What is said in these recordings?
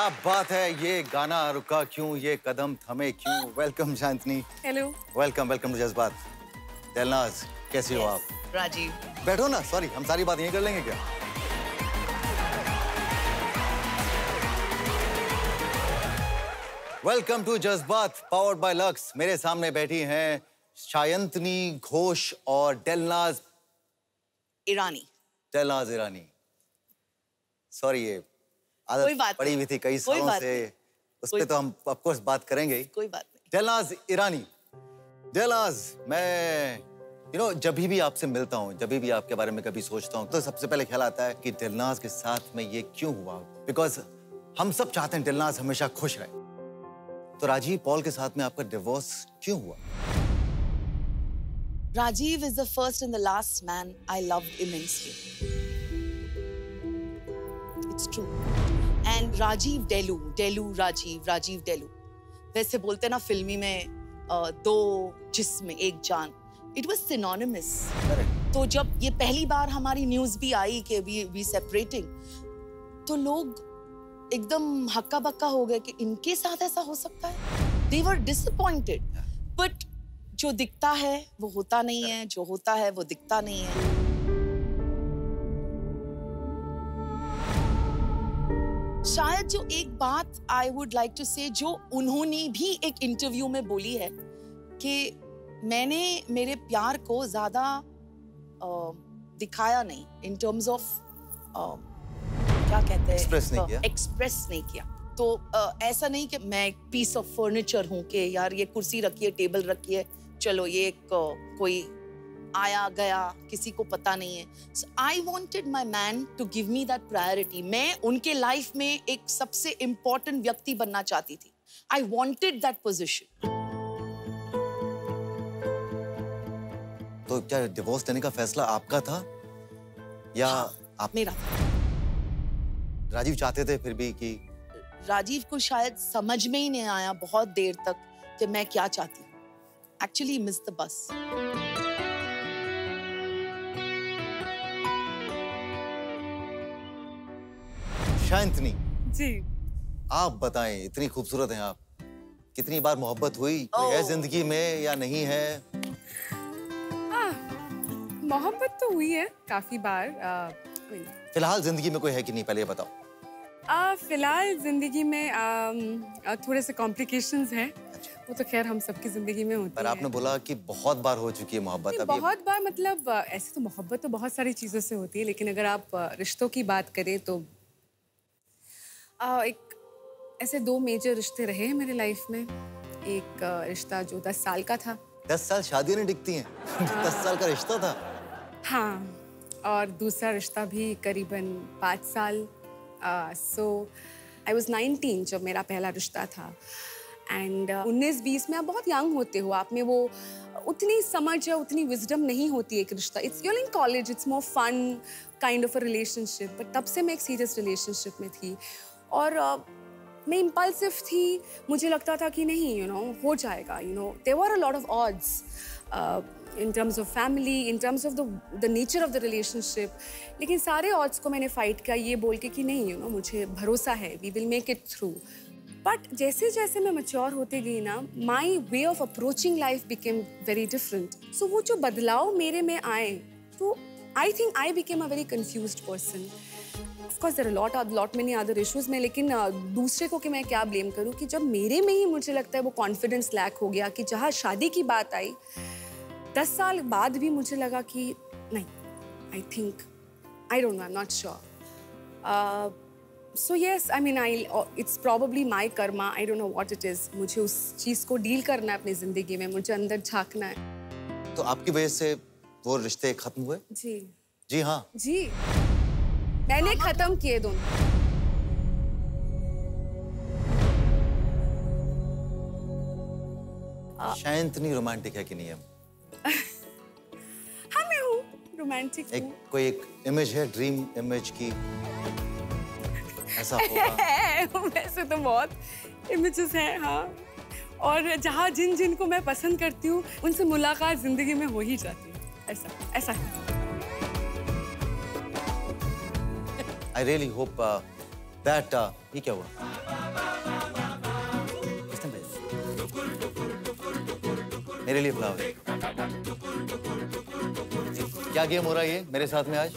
क्या बात है? ये गाना रुका क्यों? ये कदम थमे क्यों? Welcome Shantani hello welcome welcome to Jazbaat Dilnaz कैसी हो आप? राजीव बैठो ना सॉरी हम सारी बात यहीं कर लेंगे क्या? Welcome to Jazbaat powered by Lux मेरे सामने बैठी हैं शायंतनी घोष और डेलनाज ईरानी डेलनाज ईरानी सॉरी ये आदत बात पड़ी हुई थी कई सालों से। उस कोई- पे तो हम ऑफ़ कोर्स बात करेंगे। कोई बात नहीं। डेलनाज ईरानी। डेलनाज मैं यू नो जब भी आपसे मिलता हूँ जब भी आपके बारे में कभी सोचता हूँ तो सबसे पहले ख्याल आता है कि डेलनाज के साथ में ये क्यों हुआ? बिकॉज़ हम सब चाहते हैं डेलनाज हमेशा खुश रहे। तो राजीव पॉल के साथ में आपका डिवोर्स क्यों हुआ? Rajiv is the first and the last man I loved immensely. It's true. And डेलू डेलू राजीव राजीव डेलू। वैसे बोलते हैं ना फिल्मी में दो जिस्म एक जान। इट वॉज़ सिनोनिमस तो जब ये पहली बार हमारी न्यूज़ भी आई कि वी वी सेपरेटिंग तो लोग एकदम हक्का बक्का हो गए कि इनके साथ ऐसा हो सकता है। दे वर डिसअपॉइंटेड बट जो दिखता है वो होता नहीं है जो होता है वो दिखता नहीं है। शायद जो एक बात आई वुड लाइक टू से जो उन्होंने भी एक इंटरव्यू में बोली है कि मैंने मेरे प्यार को ज़्यादा दिखाया नहीं इन टर्म्स ऑफ़ क्या कहते हैं Express नहीं किया। एक्सप्रेस नहीं किया तो अ, ऐसा नहीं कि मैं एक पीस ऑफ़ फर्नीचर हूँ कि यार ये कुर्सी रखी है टेबल रखी है चलो ये एक कोई आया गया किसी को पता नहीं है। So I wanted my man to give me that priority मैं उनके लाइफ में एक सबसे इम्पोर्टेंट व्यक्ति बनना चाहती थी। आई वॉन्टेड दैट पोजिशन तो क्या डिवोर्स देने का फैसला आपका था? या आप मेरा राजीव चाहते थे फिर भी कि राजीव को शायद समझ में ही नहीं आया बहुत देर तक कि मैं क्या चाहती हूँ। एक्चुअली मिस द बस शांतनी जी। आप बताएँ इतनी खूबसूरत हैं आप। कितनी बार मोहब्बत हुई? है ज़िंदगी में या नहीं है? मोहब्बत तो हुई है काफ़ी बार फ़िलहाल ज़िंदगी में कोई है कि नहीं? पहले बताओ। फ़िलहाल ज़िंदगी में आ, थोड़े से कॉम्प्लिकेशंस हैं। वो तो खैर हम सबकी ज़िंदगी में होती पर है। आपने बोला कि बहुत बार हो चुकी है मोहब्बत बहुत बार मतलब ऐसे तो मोहब्बत तो बहुत सारी चीज़ों से होती है लेकिन अगर आप रिश्तों की बात करें तो आ, एक ऐसे दो मेजर रिश्ते रहे हैं मेरे लाइफ में। एक रिश्ता जो दस साल का था। दस साल शादियाँ नहीं टिकती हैं। दस साल का रिश्ता था। हाँ और दूसरा रिश्ता भी करीबन पाँच साल। सो आई वॉज़ नाइनटीन जब मेरा पहला रिश्ता था। एंड उन्नीस बीस में आप बहुत यंग होते हो। आप में वो उतनी समझ या उतनी विजडम नहीं होती एक रिश्ता। It's your in college it's more fun kind of a relationship but तब से मैं एक सीरियस रिलेशनशिप में थी। और मैं इम्पल्सिव थी मुझे लगता था कि नहीं यू you नो know, हो जाएगा you know there were a lot of odds in terms of family in terms of the nature of the relationship लेकिन सारे ऑड्स को मैंने फाइट किया ये बोल के कि नहीं यू you नो know, मुझे भरोसा है we will make it through but जैसे जैसे मैं मच्योर होते गई ना my way of approaching life became very different so वो जो बदलाव मेरे में आए तो I think I became a very confused person of course there lot lot many other issues में लेकिन uh, दूसरे को कि मैं क्या ब्लेम करूँ कि जब मेरे में ही मुझे लगता है वो कॉन्फिडेंस लैक हो गया कि जहाँ शादी की बात आई दस साल बाद भी मुझे लगा कि नहीं I think I don't know I am not sure so yes I mean I it's probably my karma I don't know what it is मुझे उस चीज़ को डील करना है अपनी ज़िंदगी में मुझे अंदर झांकना है। तो आपकी वजह से वो रिश्ते खत्म हुए? जी। जी हाँ। जी। मैंने ख़त्म किए दोनों। शायंतनी रोमांटिक है कि नहीं है हाँ मैं हूँ। रोमांटिक एक कोई एक इमेज है ड्रीम इमेज की? ऐसा होगा। है वैसे तो बहुत इमेजेस हैं हाँ। और जहाँ जिन जिन को मैं पसंद करती हूँ उनसे मुलाकात ज़िंदगी में हो ही जाती है। ऐसा ऐसा आई रियली होप दैट ये क्या हुआ? मेरे लिए फ्लावर क्या गेम हो रहा है ये मेरे साथ में आज?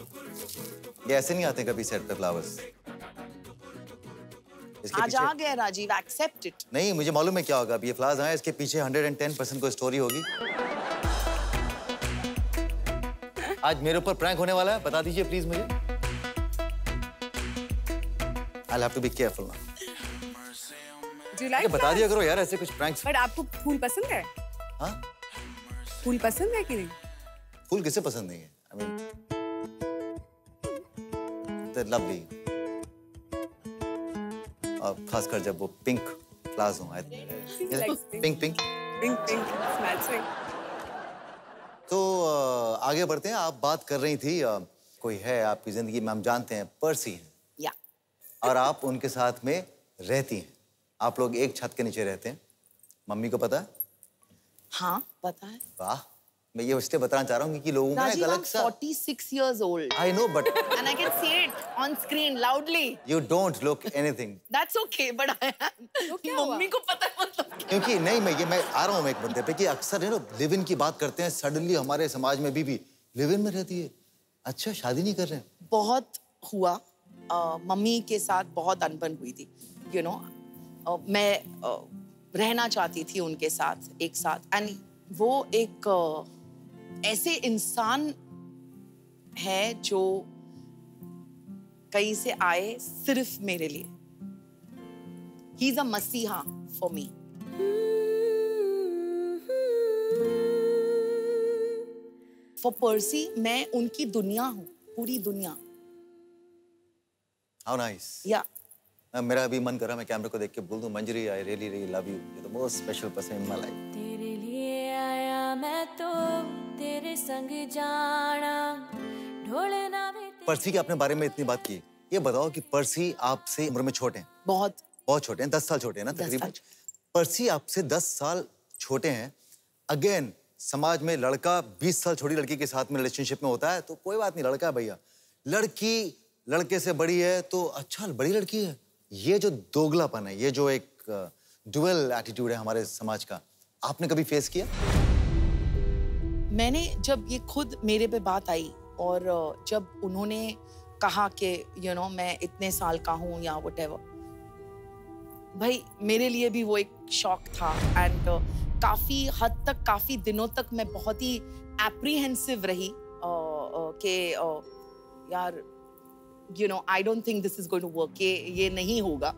ये ऐसे नहीं आते कभी सेट पे फ्लावर्स आज आ गया राजीव एक्सेप्ट इट नहीं मुझे मालूम है क्या होगा। अब ये फ्लावर्स आए इसके पीछे 110 परसेंट कोई स्टोरी होगी। आज मेरे ऊपर प्रैंक होने वाला है बता दीजिए प्लीज़ मुझे। I have to be careful now Do you like बता दिया करो यार ऐसे कुछ प्रैंक्स बट आपको फूल पसंद है? हाँ? फूल पसंद है कि नहीं? फूल किसे पसंद नहीं है? आई मीन लवली और खासकर जब वो pink पिंक फ्लावर्स हो likes pink. Pink pink pink pink matching तो आगे बढ़ते हैं। आप बात कर रही थी कोई है आपकी ज़िंदगी में हम जानते हैं पर्सी हैं। और आप उनके साथ में रहती हैं। आप लोग एक छत के नीचे रहते हैं। मम्मी को पता? है हाँ पता है। वाह मैं ये इसलिए बताना चाह रहा हूँ कि लोगों का एक राजीव अलग सा 46 years old I know but and I can see it on screen loudly. You don't look anything That's okay, but I am. क्या मम्मी को पता है मतलब क्योंकि नहीं मैं ये मैं आ रहा हूँ मैं एक बंदे पे कि अक्सर है ना लिव इन की बात करते हैं सडनली हमारे समाज में बीबी लिव इन में रहती है। अच्छा शादी नहीं कर रहे हैं। बहुत हुआ। मम्मी के साथ बहुत अनबन हुई थी यू नो मैं रहना चाहती थी उनके साथ, एक साथ. एंड वो एक ऐसे इंसान है जो कहीं से आए सिर्फ़ मेरे लिए. ही इज़ अ मसीहा फॉर मी फॉर पर्सी मैं उनकी दुनिया हूँ, पूरी दुनिया. हाउ नाइस या मेरा अभी मन कर रहा है मैं कैमरे को देख के बोल दूँ Manjari I really really love you you the most special person in my life तेरे लिए आया मैं तो तेरे संग जाना। ढोलना भी पर्सी के अपने बारे में इतनी बात की। ये बताओ कि पर्सी आपसे उम्र में छोटे हैं? बहुत। बहुत छोटे हैं दस साल छोटे हैं ना तकरीबन? पर्सी आपसे दस साल छोटे हैं। अगेन समाज में लड़का बीस साल छोटी लड़की के साथ में रिलेशनशिप में होता है तो कोई बात नहीं लड़का है भैया। लड़की लड़के से बड़ी है तो अच्छा बड़ी लड़की है। ये जो दोगलापन है ये जो एक डुअल एटीट्यूड है हमारे समाज का आपने कभी फेस किया? मैंने जब ये खुद मेरे पे बात आई और जब उन्होंने कहा कि यू you नो know, मैं इतने साल का हूँ या वट भाई मेरे लिए भी वो एक शौक था एंड uh, काफ़ी हद तक काफ़ी दिनों तक मैं बहुत ही एप्रीहेंसिव रही अ, अ, कि अ, यार you know I don't think this is going to work ये ये नहीं होगा।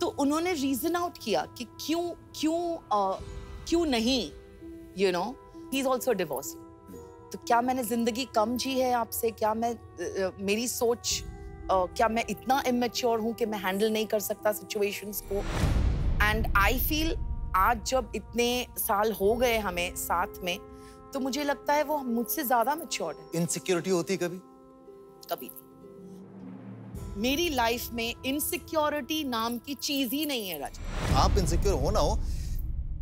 तो उन्होंने रीजन आउट किया कि क्यों क्यों अ, क्यों नहीं you know he is also divorce तो क्या मैंने ज़िंदगी कम जी है आपसे? क्या मैं अ, मेरी सोच अ, क्या मैं इतना इमेच्योर हूँ कि मैं हैंडल नहीं कर सकता सिचुएशंस को? एंड आई फील आज जब इतने साल हो गए हमें साथ में तो मुझे लगता है वो मुझसे ज़्यादा मेच्योर्ड है। इनसिक्योरिटी होती कभी? कभी नहीं। मेरी लाइफ में इनसिक्योरिटी नाम की चीज़ ही नहीं है राजा। आप इनसिक्योर हो ना हो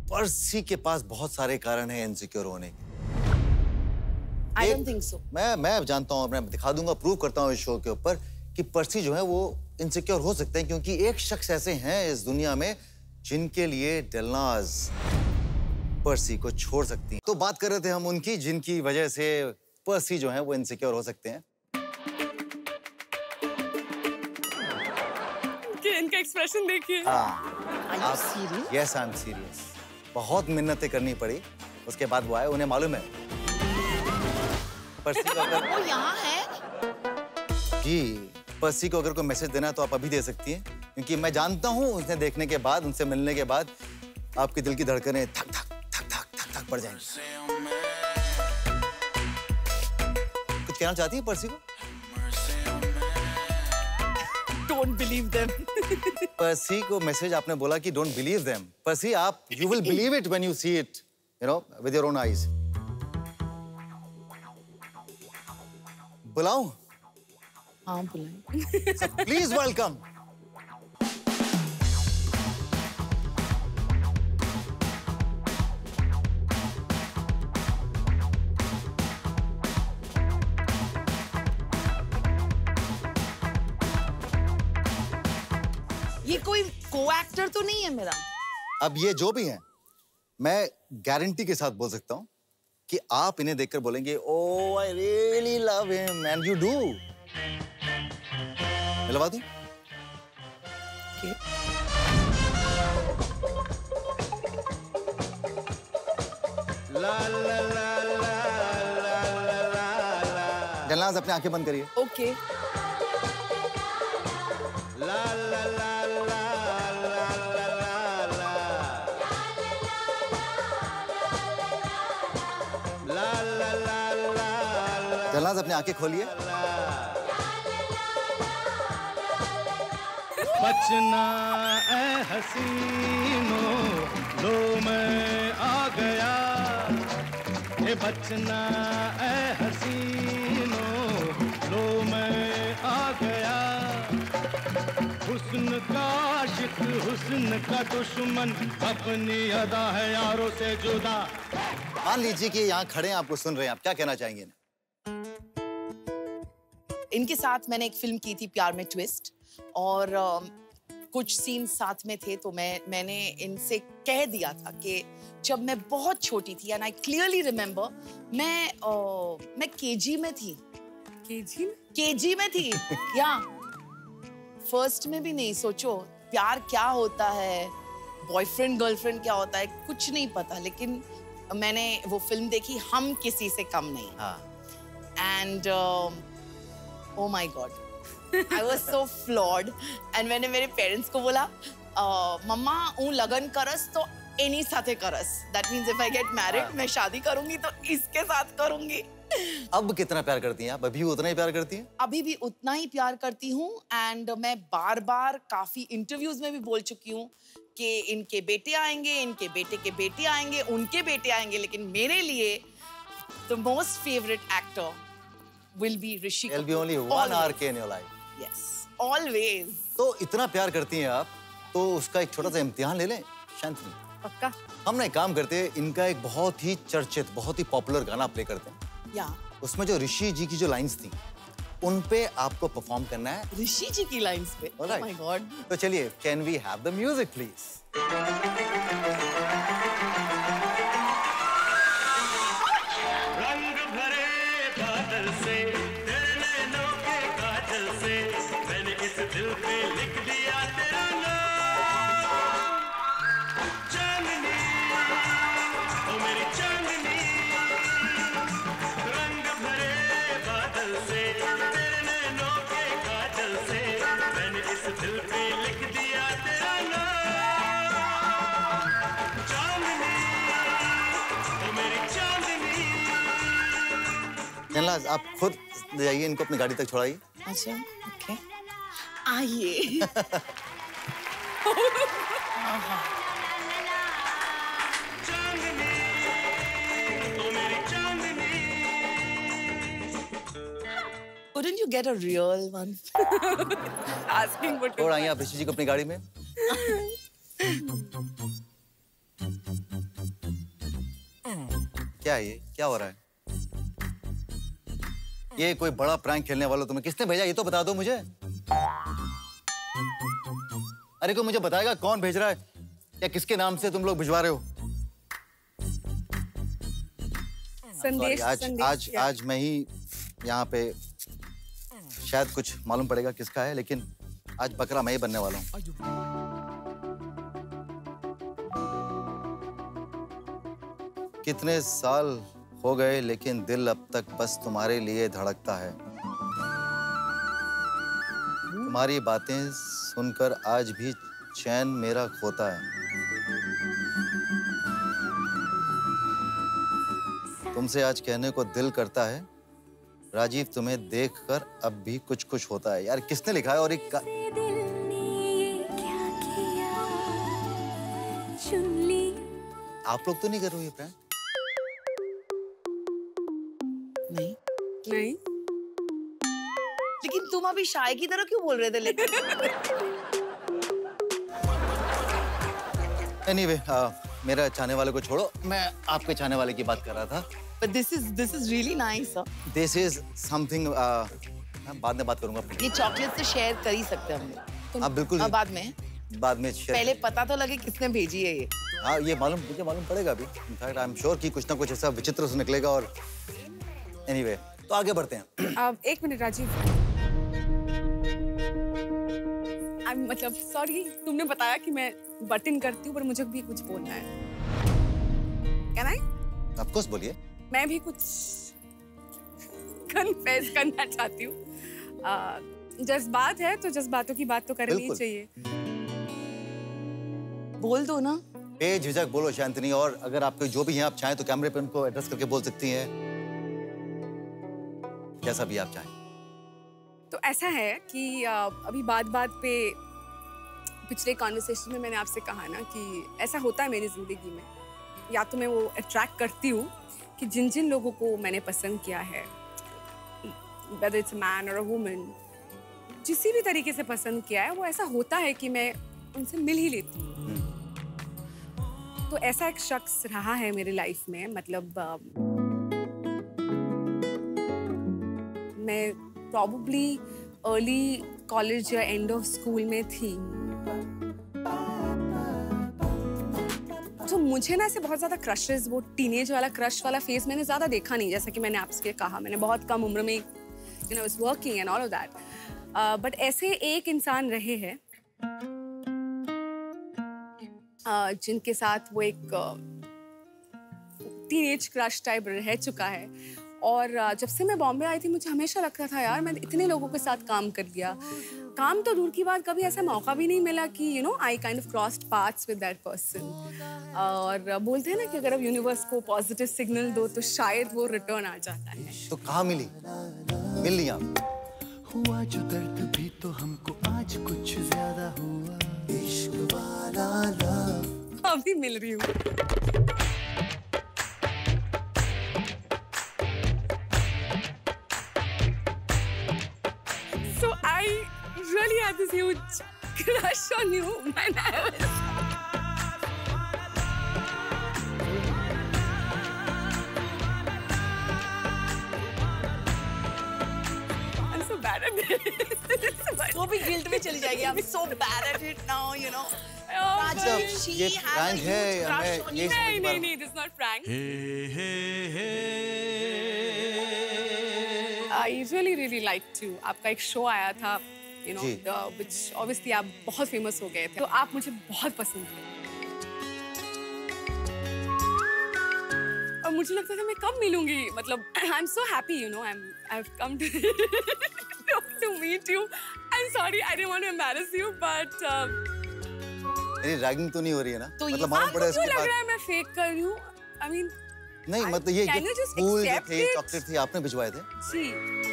पर्सी के पास बहुत सारे कारण हैं इनसिक्योर होने के। आई डोंट थिंक सो मैं मैं जानता हूँ मैं दिखा दूँगा प्रूव करता हूँ इस शो के ऊपर कि पर्सी जो है वो इनसिक्योर हो सकते हैं क्योंकि एक शख्स ऐसे हैं इस दुनिया में जिनके लिए डेलनाज पर्सी को छोड़ सकती हैं। तो बात कर रहे थे हम उनकी जिनकी वजह से पर्सी जो है वो इनसिक्योर हो सकते हैं। इनका एक्सप्रेशन देखिए। यस आई एम सीरियस बहुत मिन्नतें करनी पड़ी। उसके बाद वो आए उन्हें मालूम है। पर्सी को अगर वो यहाँ है। जी पर्सी को अगर कोई मैसेज देना है तो आप अभी दे सकती हैं। क्योंकि मैं जानता हूँ उन्हें देखने के बाद उनसे मिलने के बाद आपके दिल की धड़कनें थक थक थक थक थक थक बढ़ जाएँगी। कुछ कहना चाहती हैं पर्सी को? डोंट बिलीव देम पर्सी को मैसेज आपने बोला कि डोंट बिलीव देम पर्सी आप you will believe it when you see it you know with your own eyes बुलाऊं? हाँ बुलाएँ। प्लीज़ वेलकम एक्टर तो नहीं है मेरा। अब ये जो भी हैं मैं गारंटी के साथ बोल सकता हूँ कि आप इन्हें देखकर बोलेंगे ओ I really love him and you do मिलवा दूँ? Okay. जलनाज अपनी आँखें बंद करिए। ओके जलनाज अपनी आँखें खोलिए। बचना ए हसीनो लो मैं आ गया। ये बचना ए हसीनो लो मैं आ गया। हुस्न का आशिक हुस्न का दुश्मन अपनी अदा है यारों से जुदा। मान लीजिए कि यहाँ खड़े हैं आपको सुन रहे हैं आप क्या कहना चाहेंगे? इनके साथ मैंने एक फ़िल्म की थी प्यार में ट्विस्ट और कुछ सीन साथ में थे तो मैं मैंने इनसे कह दिया था कि जब मैं बहुत छोटी थी एंड आई क्लियरली रिमेम्बर मैं अ, मैं केजी में थी। केजी में? केजी में थी या। फ़र्स्ट में भी नहीं सोचो प्यार क्या होता है? बॉयफ्रेंड गर्लफ्रेंड क्या होता है? कुछ नहीं पता लेकिन मैंने वो फ़िल्म देखी हम किसी से कम नहीं। हाँ। And um, oh my god. I was so flawed and मैंने मेरे पेरेंट्स को बोला मम्मा हूँ लगन करस तो एनी साथे करस. That means if I get married मैं शादी करूँगी तो इसके साथ करूँगी. अब कितना प्यार करती हैं आप? अभी भी उतना ही प्यार करती हैं? अभी भी उतना ही प्यार करती हूँ एंड मैं बार बार काफ़ी इंटरव्यूज़ में भी बोल चुकी हूँ कि इनके बेटे आएँगे इनके बेटे के बेटे आएँगे उनके बेटे आएँगे लेकिन मेरे लिए the most favourite actor will be Rishi There'll be only one Always. RK in your life. Yes always तो इतना प्यार करती हैं आप तो उसका एक छोटा सा इम्तिहान ले लें शांति। पक्का? हम ना काम करते हैं इनका एक बहुत ही चर्चित बहुत ही पॉपुलर गाना प्ले करते हैं। या। उसमें जो ऋषि जी की जो लाइंस थी उन पे आपको परफॉर्म करना है। ऋषि जी की लाइंस पे? Oh Alright. माय गॉड तो चलिए can we have the music please आप खुद जाइए इनको अपनी गाड़ी तक छोड़ाइए। अच्छा ओके आइए। you get a real one? asking for छोड़ आइए आप ऋषि जी को अपनी गाड़ी में। क्या ये? क्या हो रहा है? ये कोई बड़ा प्रैंक खेलने वाला तुम्हें किसने भेजा? ये तो बता दो मुझे। अरे कोई मुझे बताएगा कौन भेज रहा है? या किसके नाम से तुम लोग भिजवा रहे हो? Sorry, संदेश आज संदेश आज? आज मैं ही यहाँ पे शायद कुछ मालूम पड़ेगा किसका है, लेकिन आज बकरा मैं ही बनने वाला हूँ। कितने साल हो गए, लेकिन दिल अब तक बस तुम्हारे लिए धड़कता है। तुम्हारी बातें सुनकर आज भी चैन मेरा खोता है। तुमसे आज कहने को दिल करता है राजीव तुम्हें देखकर अब भी कुछ कुछ होता है। यार किसने लिखा है और एक का- से दिल ने ये क्या किया? चुन ली। आप लोग तो नहीं कर रहे हो नहीं। नहीं। लेकिन तुम अभी शाय की तरह क्यों बोल रहे थे लेकिन? एनीवे anyway, मेरा चाहने वाले को छोड़ो। मैं आपके चाहने वाले की बात कर रहा था। But this is this is really nice this is something मैं बाद में बात करूँगा। ये चॉकलेट तो शेयर कर ही सकते हैं हम आप बिल्कुल। अब बाद में। बाद में share पहले। पता तो लगे किसने भेजी है ये। हाँ ये मालूम मुझे मालूम पड़ेगा अभी। इनफैक्ट आई एम श्योर कि कुछ ना कुछ ऐसा विचित्र से निकलेगा और एनीवे तो आगे बढ़ते हैं। अब एक मिनट राजीव। I'm- मतलब सॉरी तुमने बताया कि मैं बटन करती हूँ पर मुझे भी कुछ बोलना है। कैन आई ऑफ़ कोर्स बोलिए। मैं भी कुछ कन्फेस करना चाहती हूँ। जज्बात है तो जज्बातों की बात तो करनी ही चाहिए। बोल दो ना। बेझिझक बोलो शांतनी और अगर आपके जो भी हैं आप चाहें तो कैमरे पे उनको एड्रेस करके बोल सकती हैं। जैसा भी आप चाहें। तो ऐसा है कि अभी बात बात पे पिछले कॉन्वर्सेशन में मैंने आपसे कहा ना कि ऐसा होता है मेरी ज़िंदगी में। या तो मैं वो अट्रैक्ट करती हूँ कि जिन जिन लोगों को मैंने पसंद किया है whether it's a man or a woman जिसी भी तरीके से पसंद किया है वो ऐसा होता है कि मैं उनसे मिल ही लेती हूँ। तो ऐसा एक शख्स रहा है मेरी लाइफ में मतलब अ, मैं प्रॉब्ली अर्ली कॉलेज या एंड ऑफ़ स्कूल में थी। तो मुझे ना ऐसे बहुत ज़्यादा क्रशेस वो टीनेज वाला क्रश वाला फ़ेज़ मैंने ज़्यादा देखा नहीं जैसा कि मैंने आपसे कहा। मैंने बहुत कम उम्र में you know was working and all of that but ऐसे एक इंसान रहे हैं uh, जिनके साथ वो एक टीनेज क्रश टाइप रह चुका है। और uh, जब से मैं बॉम्बे आई थी मुझे हमेशा लगता था यार मैं इतने लोगों के साथ काम कर लिया। काम तो दूर की बात कभी ऐसा मौका भी नहीं मिला कि you know I kind of crossed paths with that person और बोलते हैं ना कि अगर आप यूनिवर्स को पॉजिटिव सिग्नल दो तो शायद वो रिटर्न आ जाता है। तो कहाँ मिली? मिल ली आप हुआ जो दर्द भी तो हमको आज कुछ ज़्यादा हुआ। इश्क वाला लव अभी मिल रही हूँ। Huge crush on you when I was I'm so bad at this. वो भी गिल्ट में चली जाएगी I'm so bad at it now you know Oh, Rajiv, मतलब she ये है huge या on ये नहीं नहीं नहीं this not frank I really really like to आपका एक शो आया था यू नो जी। व्हिच ऑब्वियसली आप बहुत फ़ेमस हो गए थे। तो आप मुझे बहुत पसंद थे। और मुझे लगता था मैं कब मिलूँगी? मतलब I am so happy you know I am I have come to to meet you I am sorry I don't want to embarrass you but मेरी रैगिंग तो नहीं हो रही है ना? तो मतलब मालूम आपको पड़ा क्यों इसके लग रहा है मैं फेक कर रही हूँ? आई मीन नहीं I- मतलब ये फूल थे चॉकलेट थी आपने भिजवाए थे? जी।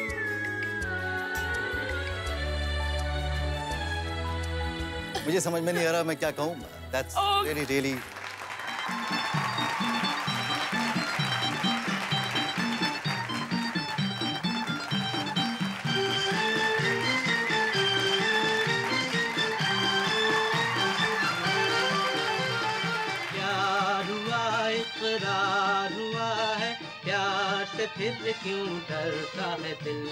मुझे समझ में नहीं आ रहा मैं क्या कहूँ दैट्स. रियली रियली प्यार हुआ इकरार हुआ है प्यार से फिर क्यों डरता है दिल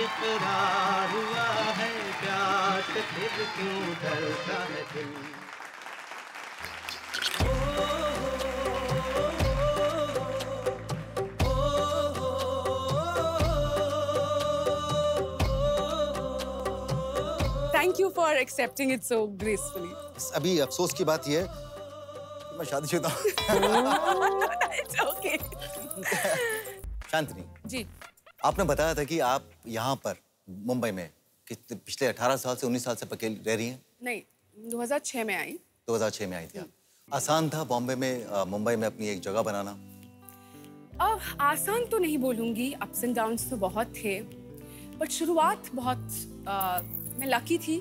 इकरार हुआ है प्यार फिर क्यों डरता है दिल? You for accepting it so gracefully अभी अफसोस की बात यह है मैं शादीशुदा हूँ। शांतनी जी। आपने बताया था कि आप यहाँ पर मुंबई में पिछले 18 साल से 19 साल से अकेली रह रही हैं? नहीं 2006 में आई। 2006 में आई थी आसान था बॉम्बे में मुंबई में अपनी एक जगह बनाना? अब आसान तो नहीं बोलूँगी अप्स एंड डाउन्स तो बहुत थे बट शुरुआत बहुत आ, मैं लकी थी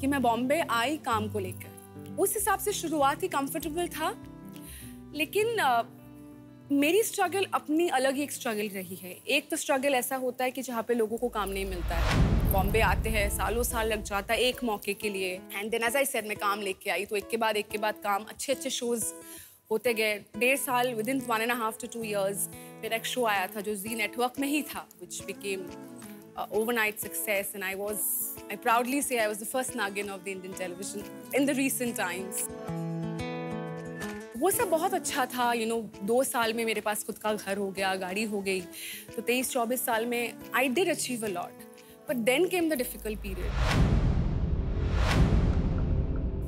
कि मैं बॉम्बे आई काम को लेकर। उस हिसाब से शुरुआत ही कंफर्टेबल था लेकिन आ, मेरी स्ट्रगल अपनी अलग ही एक स्ट्रगल रही है। एक तो स्ट्रगल ऐसा होता है कि जहाँ पे लोगों को काम नहीं मिलता है। बॉम्बे आते हैं सालों साल लग जाता है एक मौके के लिए। And then as I said मैं काम लेके आई तो एक के बाद एक के बाद काम अच्छे अच्छे शोज़ होते गए। डेढ़ साल within one and half to two years मेरा एक शो आया था जो जी नेटवर्क में ही था which became overnight success and I was I proudly say I was the first Nagin of the Indian television in the recent times. वो सब बहुत अच्छा था यू you नो know, दो साल में मेरे पास खुद का घर हो गया गाड़ी हो गई तो तेईस चौबीस साल में I did achieve a lot but then came the difficult period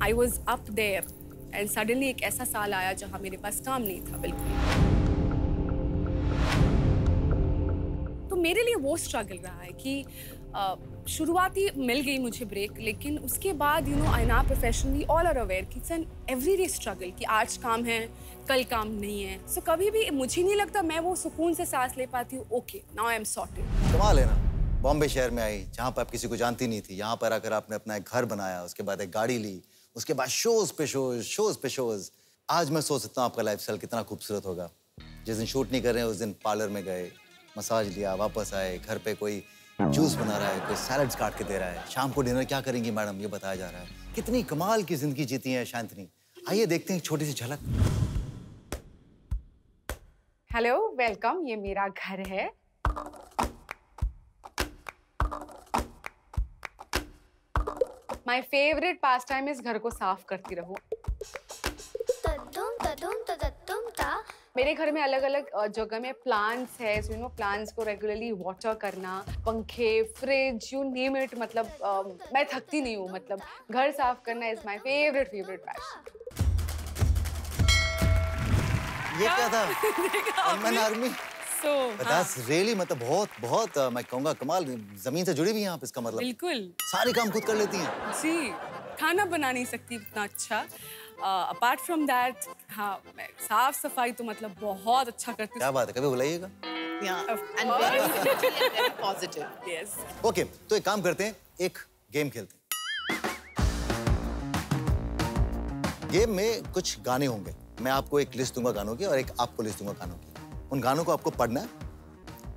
I was up there and suddenly एक ऐसा साल आया जहाँ मेरे पास काम नहीं था बिल्कुल मेरे लिए वो स्ट्रगल रहा है कि शुरुआती मिल गई मुझे ब्रेक लेकिन उसके बाद यू नो आई ना प्रोफेशनली ऑल आर अवेयर कि इट्स एन एवरीडे स्ट्रगल कि आज काम है कल काम नहीं है। सो so, कभी भी मुझे नहीं लगता मैं वो सुकून से सांस ले पाती हूँ okay now I am sorted कमाल है ना? बॉम्बे शहर में आई जहाँ पर आप किसी को जानती नहीं थी यहाँ पर आकर आपने अपना एक घर बनाया उसके बाद एक गाड़ी ली उसके बाद शोज़ पे शोज़ शोज़ पे शोज़। आज मैं सोच सकता हूँ आपका लाइफ कितना खूबसूरत होगा। जिस दिन शूट नहीं कर रहे हैं उस दिन पार्लर में गए। मसाज लिया वापस आए घर पे कोई जूस बना रहा है कोई सैलड्स काट के दे रहा है। शाम को डिनर क्या करेंगी मैडम ये बताया जा रहा है। कितनी कमाल की ज़िंदगी जीती है शांतनी। आइए देखते हैं एक छोटी सी झलक। हेलो वेलकम ये मेरा घर है। माय फेवरेट पास टाइम इस घर को साफ़ करती रहूँ। तद्दुम तदुम तदत्तुम ता मेरे घर में अलग अलग जगह में प्लांट्स है सो यू नो प्लांट्स को रेगुलरली वाटर करना पंखे फ्रिज यू नेम इट मतलब अ, मैं थकती नहीं हूँ मतलब घर साफ़ करना is my favourite favourite passion ये क्या था? आर्मी सो दैट्स रियली मतलब बहुत बहुत मैं कहूँगा कमाल ज़मीन से जुड़ी हुई हैं आप इसका मतलब। बिल्कुल। सारे काम खुद कर लेती हैं। जी खाना बना नहीं सकती इतना अच्छा। अपार्ट फ्रॉम दैट हाँ मैं साफ़ सफ़ाई तो मतलब बहुत अच्छा करती क्या बात है कभी बुलाइएगा. हूँ यस ओके तो एक काम करते हैं एक गेम खेलते हैं। गेम में कुछ गाने होंगे। मैं आपको एक लिस्ट दूँगा गानों की और एक आपको लिस्ट दूँगा गानों की। उन गानों को आपको पढ़ना है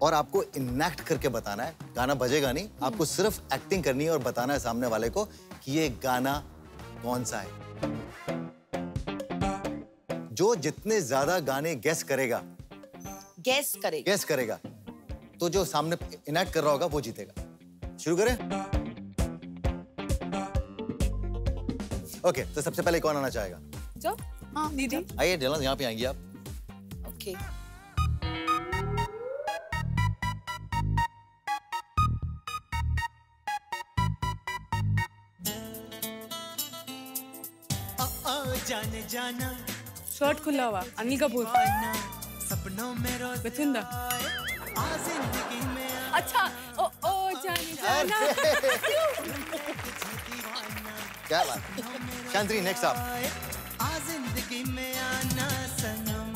और आपको इनैक्ट करके बताना है। गाना बजेगा नहीं आपको सिर्फ़ एक्टिंग करनी है और बताना है सामने वाले को कि ये गाना कौन सा है। जो जितने ज़्यादा गाने गेस करेगा। Guess करेगा. गेस करेगा। तो जो सामने इनैक्ट कर रहा होगा वो जीतेगा। शुरू करें? ओके तो सबसे पहले कौन आना चाहेगा? जो? हाँ, दीदी। आइए डिलर यहाँ पे आएँगी आप। Okay. जाने जाना। शर्ट खुला हुआ अनिल कपूर। सपनों में अच्छा ओ ओ जाने जाना। क्या बात? शांति नेक्स्ट आप ज़िंदगी में आना सनम।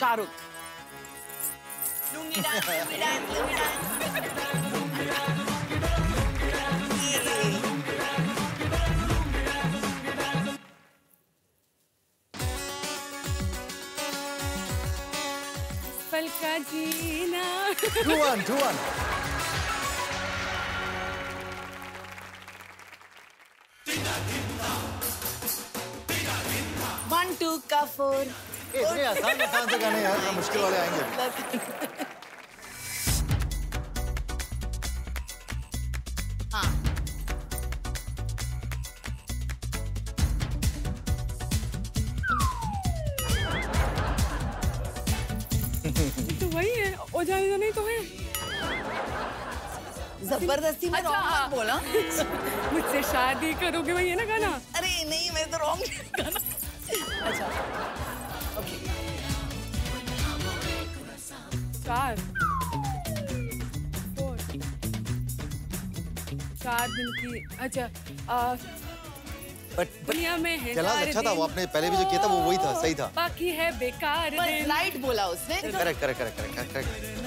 शाहरुख. Dance, lungi dance. जीना two one two one One, two का four. इतने आसान आसान से गाने यार मुश्किल वाले आएँगे। शादी करोगे वही है ना गाना अरे नहीं मैं तो wrong गाना. अच्छा. Okay. चार. चार दिन की अच्छा आ, बट दुनिया में है चला अच्छा था वो आपने पहले भी जो किया था वो वही था सही था बाकी है बेकार right बोला उसने. Correct correct correct correct correct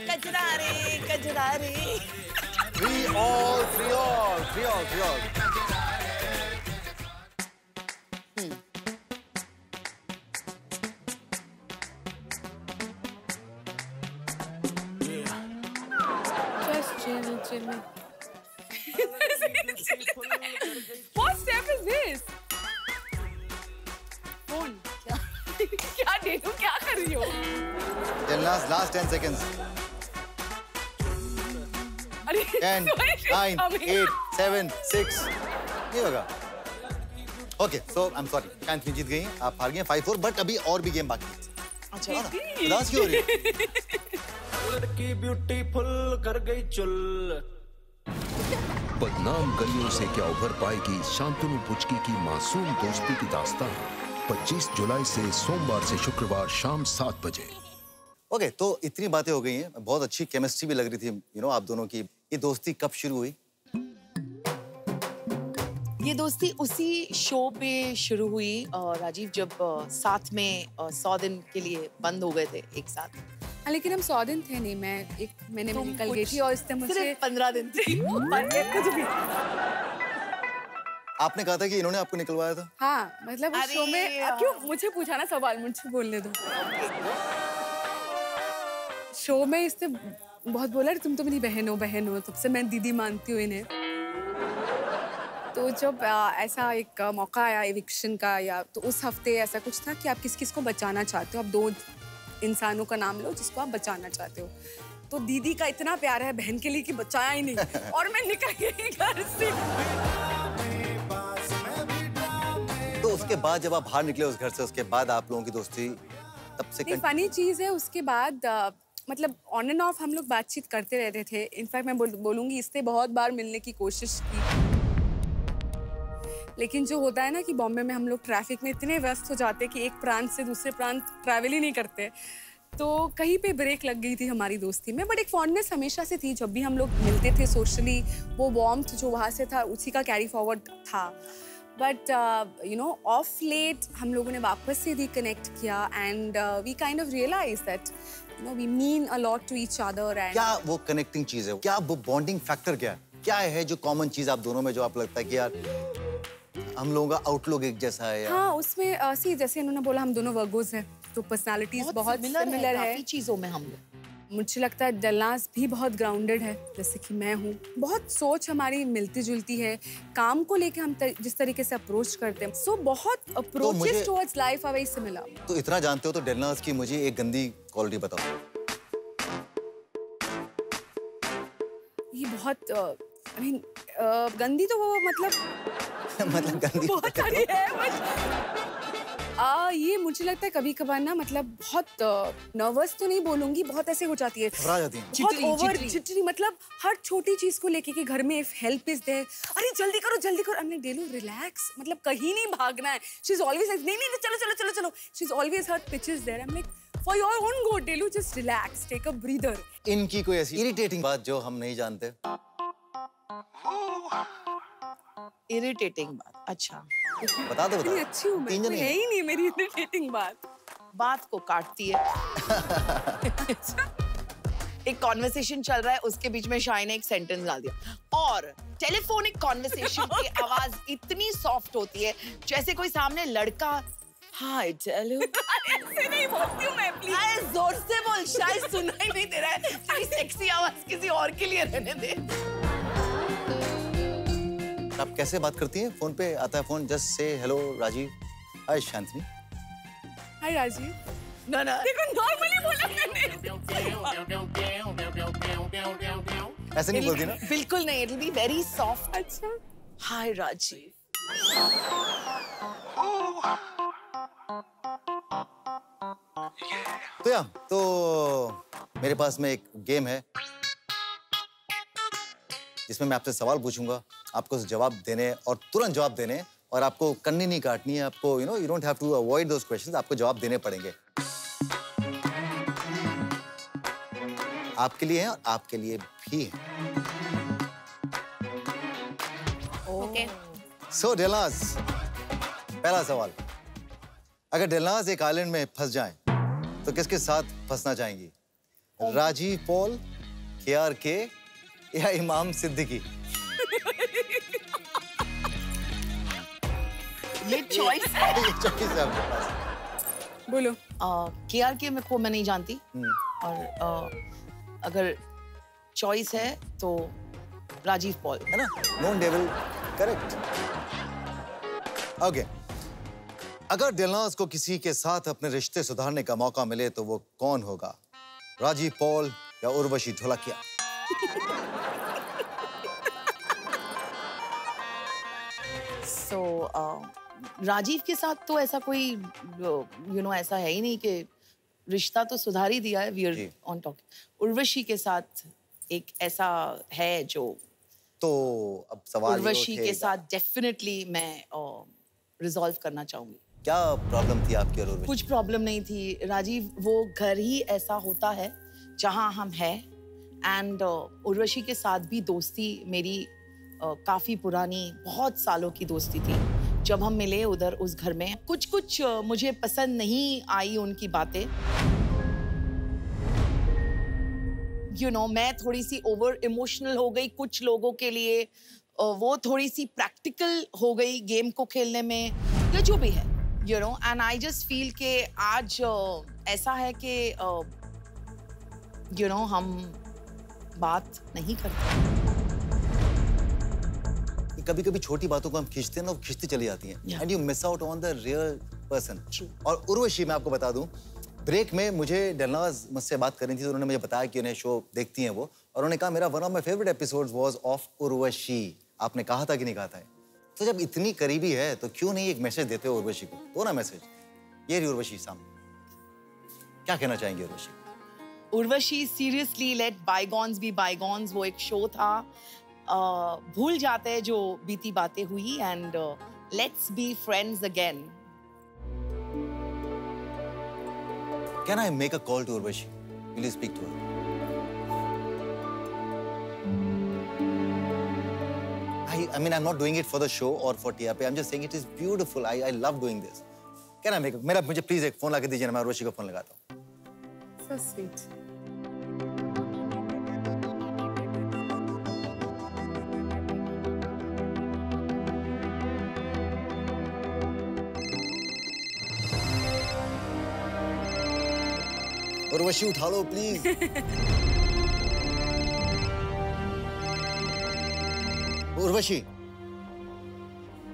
Kajrari, Kajrari. Three all, we all, we all, we all. Why is she 9, coming? 8, 7, 6. नहीं होगा। Okay so I am sorry कैंथनी जीत गई। आप हार गए 5 4 बट अभी और भी गेम बाकी है। अच्छा। उदास क्यों हो। रही लड़की ब्यूटीफुल कर गई चुल। बदनाम गलियों से क्या उभर पाएगी शांतनु पुचकी की मासूम दोस्ती की दास्तान? 25 जुलाई से सोमवार से शुक्रवार शाम सात बजे। ओके okay, तो इतनी बातें हो गई हैं। बहुत अच्छी केमिस्ट्री भी लग रही थी यू you नो know, आप दोनों की। ये दोस्ती कब शुरू हुई? ये दोस्ती उसी शो पे शुरू हुई राजीव जब साथ में सौ दिन के लिए बंद हो गए थे एक साथ। हाँ, लेकिन हम सौ दिन थे नहीं मैं एक महीने में तुम निकल गई थी और इसने मुझे पंद्रह दिन थे। कुछ भी। आपने कहा था कि इन्होंने आपको निकलवाया था? हाँ मतलब उस शो में। क्यों मुझे पूछा ना सवाल मुझे बोलने दो। शो में इसने बहुत बोला तुम तो मेरी बहन हो बहन हो तब से मैं दीदी मानती हूँ इन्हें। तो जब आ, ऐसा एक आ, मौका आया एविक्शन का या तो उस हफ़्ते ऐसा कुछ था कि आप किस किस को बचाना चाहते हो? आप दो इंसानों का नाम लो जिसको आप बचाना चाहते हो। तो दीदी का इतना प्यार है बहन के लिए कि बचाया ही नहीं। और मैं निकल गई घर से। तो उसके बाद जब आप बाहर निकले उस घर से उसके बाद आप लोगों की दोस्ती तब से फनी चीज़ है उसके बाद मतलब ऑन एंड ऑफ़ हम लोग बातचीत करते रहते थे। इनफैक्ट मैं बोल, बोलूँगी इससे बहुत बार मिलने की कोशिश की। लेकिन जो होता है ना कि बॉम्बे में हम लोग ट्रैफ़िक में इतने व्यस्त हो जाते कि एक प्रांत से दूसरे प्रांत ट्रैवल ही नहीं करते। तो कहीं पे ब्रेक लग गई थी हमारी दोस्ती में बट एक फॉन्डनेस हमेशा से थी। जब भी हम लोग मिलते थे सोशली वो वॉर्म्थ जो वहाँ से था उसी का कैरी फॉरवर्ड था। But you know of late हम लोगों ने वापस से रिकनेक्ट किया and we kind of realise that you know we mean a lot to each other and क्या वो कनेक्टिंग चीज़ है? क्या वो बॉन्डिंग फैक्टर क्या है? क्या है जो कॉमन चीज़ आप दोनों में जो आप लगता है कि यार हम लोगों का आउटलुक एक जैसा है यार हाँ उसमें सी जैसे इन्होंने बोला हम दोनों वर्गोज हैं तो पर्सनालिटीज बहुत similar सिमिलर है। काफ़ी चीज़ों में हम लोग। मुझे लगता है डलनाज भी बहुत ग्राउंडेड है जैसे कि मैं हूँ। बहुत सोच हमारी मिलती जुलती है। काम को लेके हम तर, जिस तरीके से अप्रोच करते हैं सो बहुत approaches towards life are very similar तो इतना जानते हो तो डेलनास की मुझे एक गंदी क्वालिटी बताओ। ये बहुत आई मीन गंदी तो वो मतलब मतलब गंदी बहुत सारी है बट आ, ये मुझे लगता है कभी कभार ना मतलब बहुत नर्वस तो नहीं बोलूँगी बहुत ऐसे हो जाती है। घबरा जाती हैं। बहुत ओवर चिटरी। मतलब हर छोटी चीज़ को लेके कि घर में इफ़ हेल्प इज़ देयर अरे जल्दी करो जल्दी करो। हमने डेलू रिलैक्स मतलब कहीं नहीं भागना है। शी इज़ ऑलवेज नहीं नहीं नहीं, चलो चलो चलो चलो। She is always her pitches there I am like for your own good delu just relax take a breather इनकी कोई ऐसी इरिटेटिंग बात जो हम नहीं जानते। इरिटेटिंग बात। अच्छा। बता दो बता अच्छी हूँ मैं तीन है। ही नहीं मेरी इरिटेटिंग बात। बात को काटती है। एक कॉन्वर्सेशन चल रहा है उसके बीच में शाही ने एक सेंटेंस डाल दिया। और टेलीफोनिक कॉन्वर्सेशन की आवाज़ इतनी सॉफ्ट होती है जैसे कोई सामने लड़का हाय टेलू ऐसे नहीं बोलती हूँ मैं प्लीज़ अरे ज़ोर से बोल शायद सुना ही नहीं दे रहा है। तेरी सेक्सी आवाज़ किसी और के लिए रहने दे। आप कैसे बात करती हैं? फ़ोन पे आता है फ़ोन जस्ट से hello Rajeev. Hi Shantani hi Rajeev. ना ना। देखो नॉर्मली बोला मैंने। ऐसे नहीं बोलती ना? बिल्कुल नहीं इट बी वेरी सॉफ्ट अच्छा। हाय राजीव। तो या तो मेरे पास में एक गेम है जिसमें मैं आपसे सवाल पूछूँगा। आपको जवाब देने और तुरंत जवाब देने और आपको कन्नी नहीं काटनी है आपको you know you don't have to avoid those questions आपको जवाब देने पड़ेंगे। आपके लिए है और आपके लिए भी है। ओके सो डेलास पहला सवाल। अगर डेलास एक आइलैंड में फंस जाए तो किसके साथ फंसना चाहेंगी? राजीव पॉल के आर के या इमाम सिद्दीकी? ये चॉइस है ये choice है आपके पास। बोलो। के आर के में को मैं नहीं जानती। और अगर चॉइस है तो राजीव पॉल है ना? नोन डेविल करेक्ट ओके अगर दिलनाज को किसी के साथ अपने रिश्ते सुधारने का मौका मिले तो वो कौन होगा? राजीव पॉल या उर्वशी ढोलकिया सो राजीव के साथ तो ऐसा कोई यू नो ऐसा है ही नहीं कि रिश्ता तो सुधार ही दिया है we are on talk Urvashi के साथ एक ऐसा है जो तो अब सवाल उर्वशी के साथ डेफिनेटली मैं रिजॉल्व करना चाहूँगी। क्या प्रॉब्लम थी आपकी और उर्वशी? कुछ प्रॉब्लम नहीं थी। राजीव वो घर ही ऐसा होता है जहाँ हम हैं। एंड उर्वशी के साथ भी दोस्ती मेरी uh, काफ़ी पुरानी बहुत सालों की दोस्ती थी। जब हम मिले उधर उस घर में कुछ कुछ मुझे पसंद नहीं आई उनकी बातें। यू नो मैं थोड़ी सी ओवर इमोशनल हो गई कुछ लोगों के लिए। वो थोड़ी सी प्रैक्टिकल हो गई गेम को खेलने में, या जो भी है you know and I just feel के आज ऐसा है कि यू नो हम बात नहीं करते। कभी कभी छोटी बातों को हम खींचते हैं ना वो खींचती चली जाती हैं। And you miss out on the real person और उर्वशी मैं आपको बता दूँ ब्रेक में मुझे डलनाज मुझसे बात कर रही थी तो उन्होंने मुझे बताया कि उन्हें शो देखती हैं वो। और उन्होंने कहा मेरा one of my favourite episodes was of Urvashi. आपने कहा था कि नहीं कहा था? तो जब इतनी करीबी है तो क्यों नहीं एक मैसेज देते हो उर्वशी को? दो ना मैसेज ये रही उर्वशी सामने। क्या कहना चाहेंगे Urvashi? Urvashi seriously let bygones be bygones वो एक शो था। भूल जाते हैं जो बीती बातें हुई and let's be friends again can I make a call to Urvashi will you speak to her I I mean I am not doing it for the show और for TRP I am just saying it is beautiful I I love doing this can I make मेरा मुझे please एक phone लगा दीजिए मैं उर्वशी को phone लगाता हूँ। सो स्वीट उर्वशी उठा लो please Urvashi.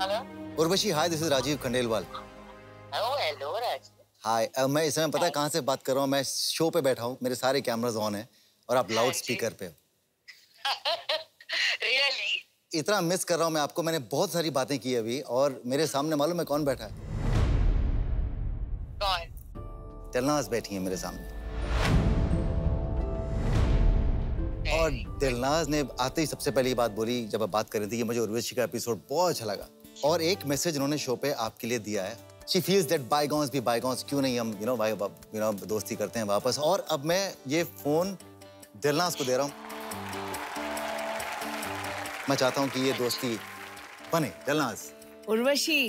Hello Urvashi hi this is Rajeev Khandelwal oh hello Raj hi मैं इस समय पता है कहाँ से बात कर रहा हूँ? मैं शो पे बैठा हूँ मेरे सारे कैमराज ऑन हैं और आप लाउड स्पीकर पे हो। रियली इतना मिस कर रहा हूँ मैं आपको मैंने बहुत सारी बातें की अभी और मेरे सामने मालूम है कौन बैठा है? कौन? बैठी है मेरे सामने। और दिलनाज ने आते ही सबसे पहली बात बोली जब आप बात कर रही थी कि मुझे उर्वशी का एपिसोड बहुत अच्छा लगा। और एक मैसेज उन्होंने शो पे आपके लिए दिया है। शी फील्स दैट बाईगॉन्स भी बाईगॉन्स क्यों नहीं हम यू नो भाई यू नो दोस्ती करते हैं वापस। और अब मैं ये फ़ोन दिलनाज को दे रहा हूँ। मैं चाहता हूँ कि ये दोस्ती बने। दिलनाज। उर्वशी।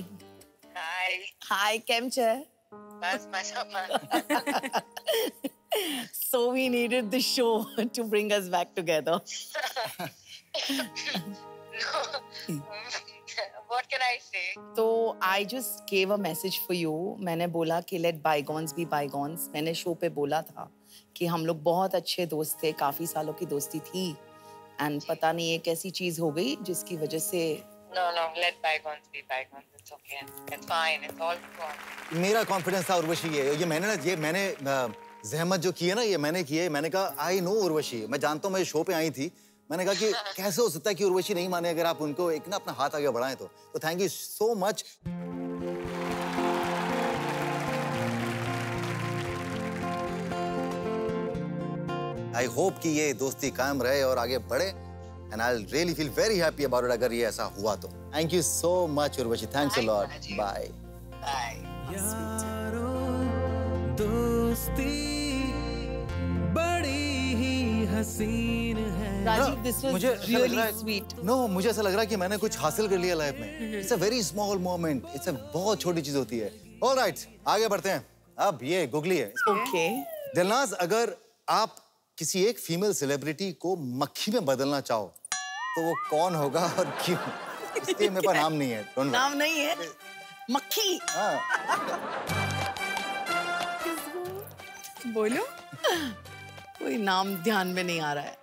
हाय हाय केम छे? बस मजाમાં so we needed the show to bring us back together. What can I say? तो I just gave a message for you मैंने बोला कि लेट बाईगॉन्स बी बाईगॉन्स मैंने शो पे बोला था कि हम लोग बहुत अच्छे दोस्त थे काफ़ी सालों की दोस्ती थी। एंड पता नहीं एक ऐसी चीज़ हो गई जिसकी वजह से no no let bygones be bygones. It's okay. It's fine. It's all gone मेरा कॉन्फिडेंस था उर्वशी ये ये मैंने ना ये मैंने अ, जहमत जो की है ना ये मैंने की है मैंने कहा आई नो उर्वशी। मैं जानता हूँ मैं शो पे आई थी। मैंने कहा कि कैसे हो सकता है कि उर्वशी नहीं माने अगर आप उनको एक ना अपना हाथ आगे बढ़ाएँ तो। तो thank you so much I hope कि ये दोस्ती कायम रहे और आगे बढ़े। And I really feel very happy about it अगर ये ऐसा हुआ तो। Thank you so much Urvashi. Thanks a lot. Bye bye दोस्ती बड़ी ही हसीन है। राजीव दिस वाज मुझे ऐसा लग रियली रहा है- स्वीट नो मुझे ऐसा लग रहा है कि मैंने कुछ हासिल कर लिया लाइफ में। It's a very small moment it's a बहुत छोटी चीज़ होती है। ऑलराइट आगे बढ़ते हैं। अब ये गुगली है ओके दिलनाज अगर आप किसी एक फीमेल सेलिब्रिटी को मक्खी में बदलना चाहो तो वो कौन होगा और क्यों? इसके मेरे पास नाम नहीं है। नाम नहीं है। मक्खी। हाँ। बोलो। कोई नाम ध्यान में नहीं आ रहा है।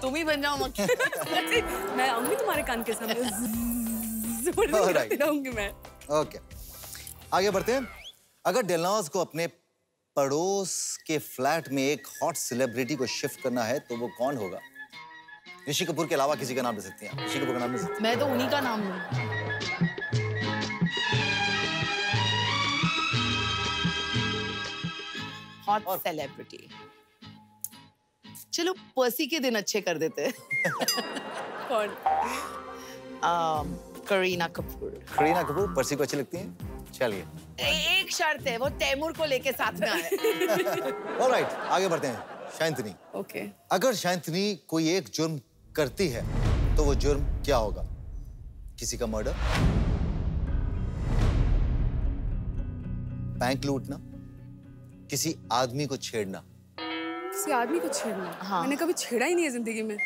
तुम ही बन जाओ मक्खी। मैं आऊँगी तुम्हारे कान के सामने। मैं। ओके आगे बढ़ते हैं। अगर डेलनॉज को अपने पड़ोस के फ्लैट में एक हॉट सेलिब्रिटी को शिफ्ट करना है तो वो कौन होगा? ऋषि कपूर के अलावा किसी का नाम ले सकती हैं ऋषि कपूर का नाम ले सकती मैं तो उन्हीं का नाम लूँगी। हॉट सेलिब्रिटी चलो पर्सी के दिन अच्छे कर देते कौन? Um, करीना कपूर। हैं करीना कपूर पर्सी को अच्छी लगती हैं? चलिए। एक शर्त है वो तैमूर को लेके साथ में आए। ऑलराइट आगे बढ़ते हैं। शांतनी। Okay okay. अगर शांतनी कोई एक जुर्म करती है तो वो जुर्म क्या होगा? किसी का मर्डर बैंक लूटना? किसी आदमी को छेड़ना। किसी आदमी को छेड़ना? हाँ। मैंने कभी छेड़ा ही नहीं है ज़िंदगी में।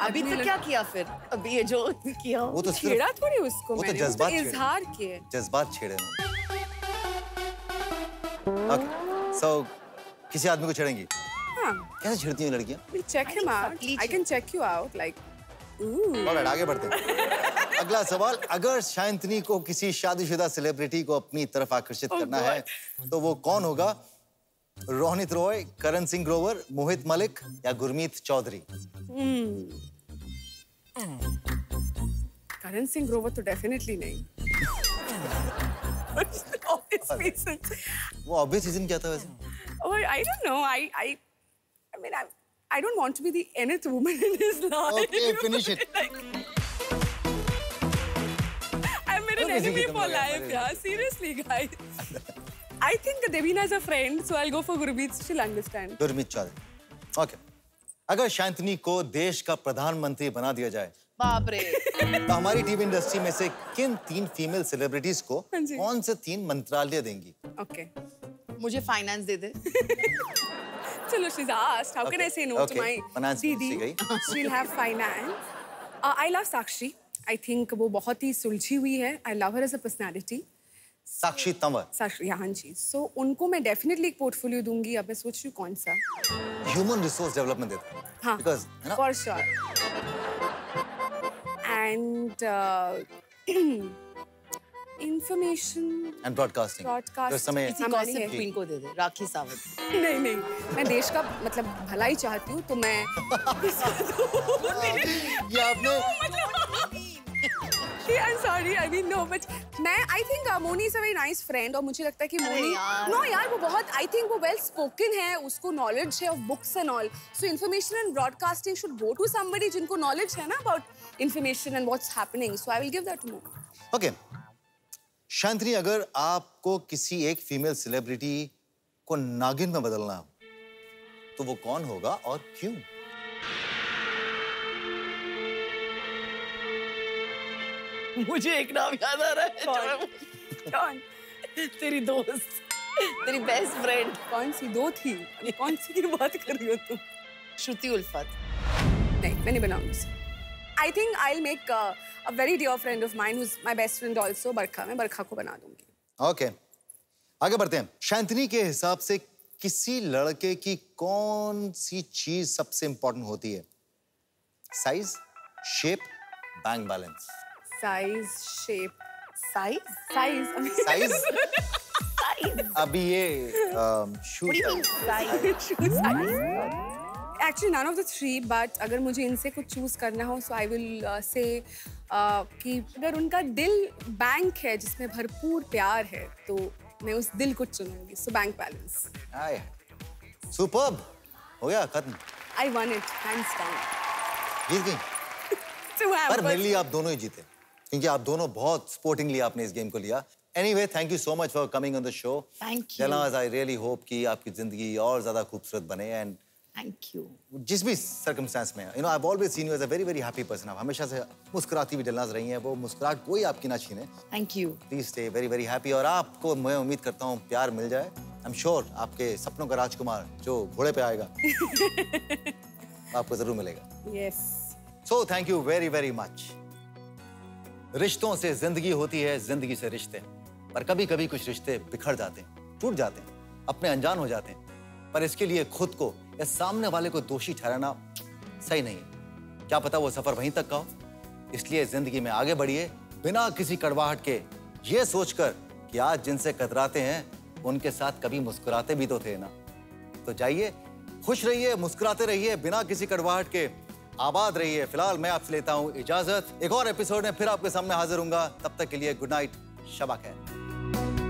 अभी तक क्या किया फिर? अभी ये जो किया वो तो छेड़ा थोड़ी उसको वो तो जज्बात तो इजहार किए। जज्बात छेड़े ओके सो किसी आदमी को छेड़ेंगी? हाँ। कैसे छेड़ती हैं लड़कियाँ? Check him out I can check you out like alright आगे बढ़ते हैं। अगला सवाल अगर शांतनी को किसी शादीशुदा सेलिब्रिटी को अपनी तरफ़ आकर्षित Oh करना God. है तो वो कौन होगा? रोहित रॉय करण सिंह ग्रोवर मोहित मलिक या गुरमीत चौधरी। करण सिंह ग्रोवर तो डेफिनेटली नहीं। वो ऑब्वियस रीजन क्या था वैसे? I don't know I I I mean I don't want to be the nth woman in his life okay finish it I am an enemy for life यार seriously guys I think Devina is a friend, so I'll go for Gurmeet. She'll understand. Gurmeet Chal. Okay. अगर शांतनी को देश का प्रधानमंत्री बना दिया जाए बाप रे। तो हमारी टीवी इंडस्ट्री में से किन तीन फीमेल सेलिब्रिटीज को हाँ कौन से तीन मंत्रालय देंगी ओके okay. मुझे फाइनेंस दे दे चलो how can I say no to my दीदी she have finance I love Sakshi I think वो बहुत ही सुलझी हुई है I love her as a personality Sakshi Tanwar Sakshi हाँ जी. So उनको मैं definitely एक पोर्टफोलियो दूँगी. अब मैं सोच रही हूँ कौन सा. ह्यूमन रिसोर्स डेवलपमेंट देता हाँ. बिकॉज़ है ना For sure. And uh, information. And broadcasting उस समय किसी हमारी गॉसिप क्वीन को दे दे राखी सावंत नहीं नहीं मैं देश का मतलब भलाई चाहती हूँ तो मैं ये आपने I'm sorry, I mean no, but मैं I think uh, Moni is a very nice friend और मुझे लगता है कि मोनी यार। no यार वो बहुत I think वो well spoken है उसको knowledge है of books and all so information and broadcasting should go to somebody जिनको knowledge है ना about information and what's happening so I will give that to Moni. Okay Shantani अगर आपको किसी एक फीमेल सेलिब्रिटी को नागिन में बदलना हो तो वो कौन होगा और क्यों मुझे एक नाम याद आ रहा है कौन? कौन? तेरी दोस्त। तेरी बेस्ट फ्रेंड कौन सी दो थी? कौन सी की बात कर रही हो तुम? श्रुति उल्फत। नहीं मैं नहीं बनाऊँगी I think I'll make uh, a very dear friend of mine who's my best friend also बरखा मैं। बरखा को बना दूँगी। ओके आगे बढ़ते हैं। शांतनी के हिसाब से किसी लड़के की कौन सी चीज़ सबसे इंपॉर्टेंट होती है? Size shape bank balance size shape size size size अभी ये shoes actually none of the three but अगर मुझे इनसे कुछ चूज़ करना हो सो आई विल से कि अगर उनका दिल बैंक है जिसमें भरपूर प्यार है तो मैं उस दिल को चुनूँगी सो बैंक बैलेंस सुपर्ब हो। गया खत्म। I won it hands down जीत गई। पर मेरे लिए आप दोनों ही जीते। क्योंकि आप दोनों बहुत स्पोर्टिंगली आपने इस गेम को लिया। Anyway thank you so much for coming on the show Thank you. I really hope कि आपकी ज़िंदगी और ज़्यादा खूबसूरत बने एंड थैंक यू जिस भी सर्कमस्टेंस में you know I always seen you as a very very happy person आप हमेशा से मुस्कुराती हुई डलनाज रही हैं वो मुस्कुराहट कोई आपकी ना छीने। Thank you please stay very very happy और आपको मैं उम्मीद करता हूँ प्यार मिल जाए। आई एम श्योर आपके सपनों का राजकुमार जो घोड़े पे आएगा आपको ज़रूर मिलेगा। Yes so thank you very very much रिश्तों से ज़िंदगी होती है, ज़िंदगी से रिश्ते। पर कभी कभी कुछ रिश्ते बिखर जाते हैं, टूट जाते हैं, अपने अनजान हो जाते हैं। पर इसके लिए खुद को या सामने वाले को दोषी ठहराना सही नहीं है। क्या पता वो सफ़र वहीं तक का हो? इसलिए ज़िंदगी में आगे बढ़िए, बिना किसी कड़वाहट के। ये सोचकर कि आज जिनसे कतराते हैं, उनके साथ कभी मुस्कुराते भी तो थे ना। तो जाइए, खुश रहिए, मुस्कुराते रहिए, बिना किसी कड़वाहट के। आबाद रहिए। फ़िलहाल मैं आपसे लेता हूँ इजाज़त। एक और एपिसोड में फिर आपके सामने हाजिर हूँगा तब तक के लिए गुड नाइट, शबा खैर।